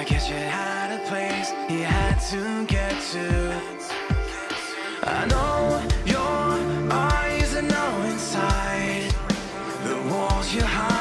I guess you had a place you had to get to. I know your eyes are now inside The walls you hide.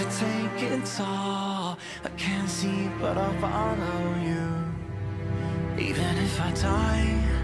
to take it. All I can't see but I follow you Even if I die.